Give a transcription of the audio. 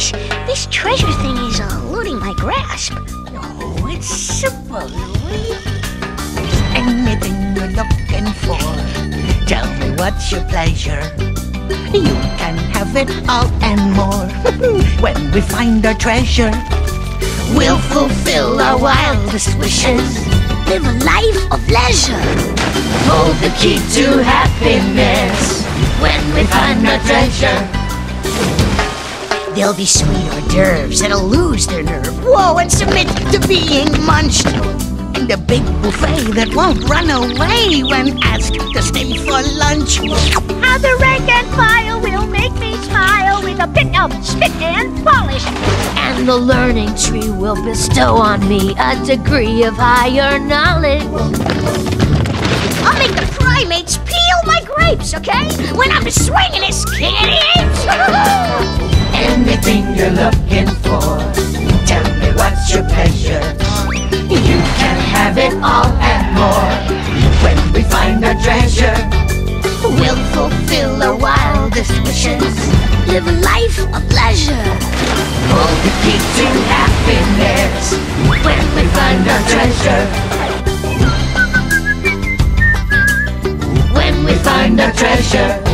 Guys, this treasure thing is eluding my grasp. Oh, it's simple, Louie. Anything you're looking for, tell me what's your pleasure. You can have it all and more when we find our treasure. We'll fulfill our wildest wishes. Live a life of leisure. Hold the key to happiness when we find our treasure. There'll be sweet hors d'oeuvres that'll lose their nerve. Whoa, and submit to being munched. And a big buffet that won't run away when asked to stay for lunch. How the rank and file will make me smile with a bit of spit and polish. And the learning tree will bestow on me a degree of higher knowledge. I'll make the primates peel my grapes, okay? When I'm swinging this king you're looking for, tell me what's your pleasure. You can have it all and more when we find our treasure. We'll fulfill our wildest wishes. Live a life of leisure. Hold the key to happiness when we find our treasure. When we find our treasure.